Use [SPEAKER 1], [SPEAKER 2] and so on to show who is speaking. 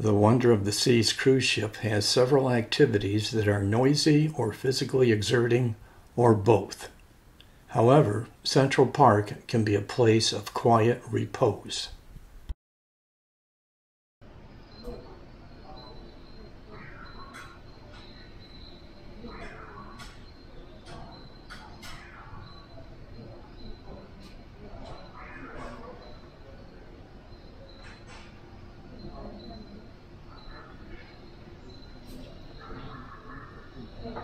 [SPEAKER 1] The Wonder of the Seas cruise ship has several activities that are noisy or physically exerting, or both. However, Central Park can be a place of quiet repose.